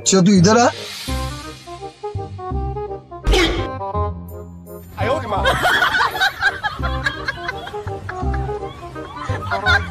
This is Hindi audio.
अच्छा तू इधर आ।